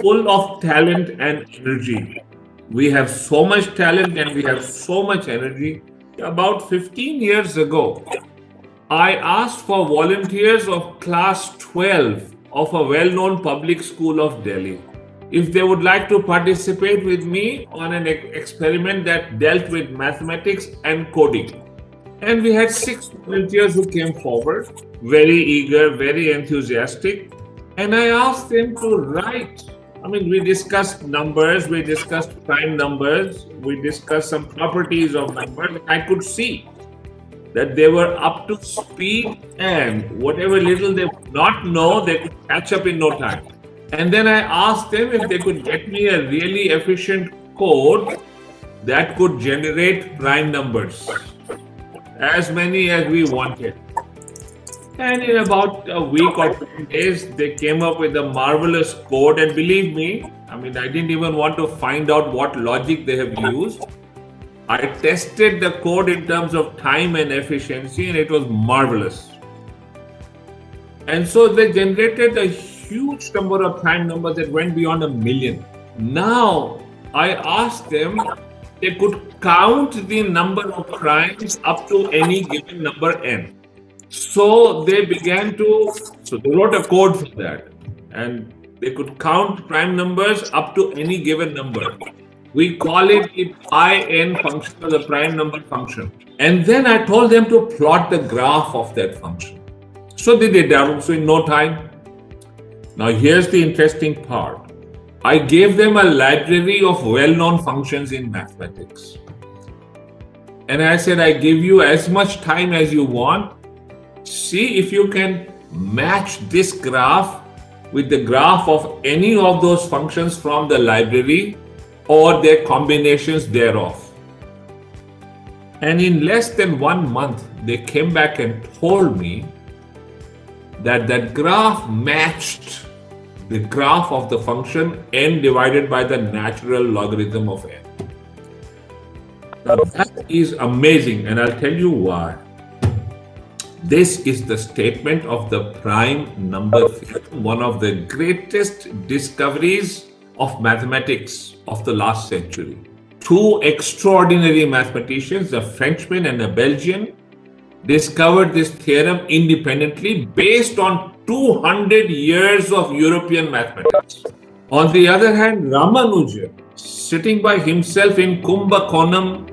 full of talent and energy. We have so much talent and we have so much energy. About 15 years ago, I asked for volunteers of class 12 of a well known public school of Delhi if they would like to participate with me on an experiment that dealt with mathematics and coding. And we had six volunteers who came forward, very eager, very enthusiastic. And I asked them to write. I mean, we discussed numbers, we discussed prime numbers, we discussed some properties of numbers. I could see that they were up to speed and whatever little they would not know, they could catch up in no time. And then I asked them if they could get me a really efficient code that could generate prime numbers, as many as we wanted. And in about a week or 10 days, they came up with a marvelous code. And believe me, I mean, I didn't even want to find out what logic they have used. I tested the code in terms of time and efficiency, and it was marvelous. And so they generated a huge number of prime numbers that went beyond a million. Now, I asked them, they could count the number of primes up to any given number n. So they began to, so they wrote a code for that. And they could count prime numbers up to any given number. We call it the pi n function or the prime number function. And then I told them to plot the graph of that function. So they did that. So in no time, now, here's the interesting part. I gave them a library of well known functions in mathematics. And I said, I give you as much time as you want. See if you can match this graph with the graph of any of those functions from the library or their combinations thereof. And in less than one month, they came back and told me that that graph matched the graph of the function n divided by the natural logarithm of n. Now that is amazing, and I'll tell you why. This is the statement of the prime number theorem, one of the greatest discoveries of mathematics of the last century. Two extraordinary mathematicians, a Frenchman and a Belgian, discovered this theorem independently based on 200 years of European mathematics. On the other hand, Ramanujan, sitting by himself in Kumbakonam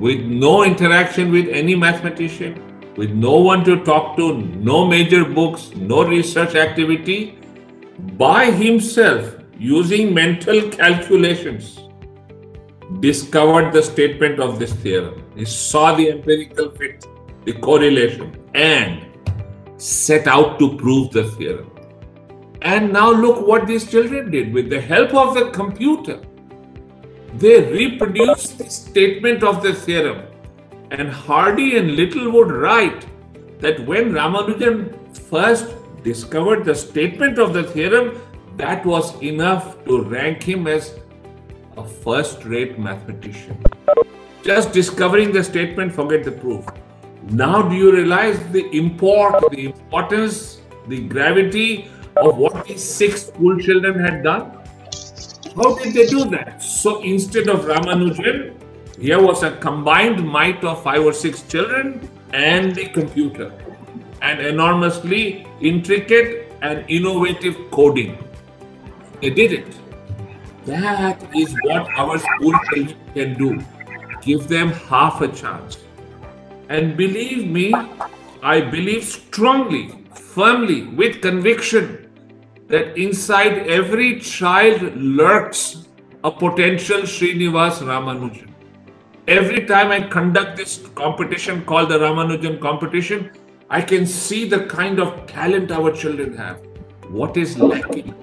with no interaction with any mathematician, with no one to talk to, no major books, no research activity, by himself using mental calculations, discovered the statement of this theorem. He saw the empirical fit, the correlation, and set out to prove the theorem. And now look what these children did with the help of the computer. They reproduced the statement of the theorem. And Hardy and Littlewood write that when Ramanujan first discovered the statement of the theorem, that was enough to rank him as a first rate mathematician. Just discovering the statement, forget the proof. Now, do you realize the import, the importance, the gravity of what these six school children had done? How did they do that? So instead of Ramanujan, here was a combined might of five or six children and a computer, and enormously intricate and innovative coding. They did it. That is what our school children can do. Give them half a chance. And believe me, I believe strongly, firmly, with conviction that inside every child lurks a potential Srinivas Ramanujan. Every time I conduct this competition called the Ramanujan competition, I can see the kind of talent our children have. What is lacking?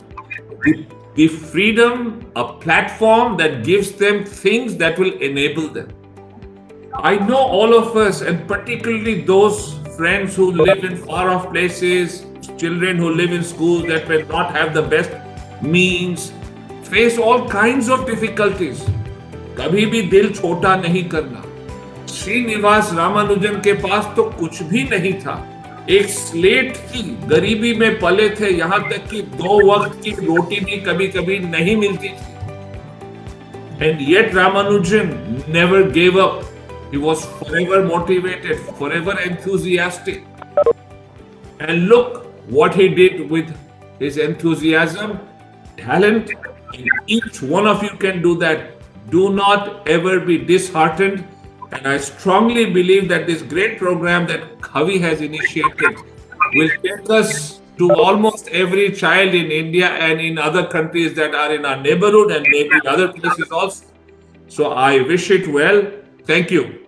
The, the freedom, a platform that gives them things that will enable them. I know all of us, and particularly those friends who live in far off places, children who live in schools that may not have the best means, face all kinds of difficulties. कभी भी दिल छोटा नहीं करना श्रीनिवास रामानुजन के पास तो कुछ भी नहीं था एक स्लेट थी गरीबी में पले थे यहाँ तक कि दो वक्त की रोटी भी कभी कभी नहीं मिलती थी and yet Ramanujan never gave up he was forever motivated forever enthusiastic and look what he did with his enthusiasm talent and each one of you can do that do not ever be disheartened and I strongly believe that this great program that Kavi has initiated will take us to almost every child in India and in other countries that are in our neighborhood and maybe other places also. So I wish it well. Thank you.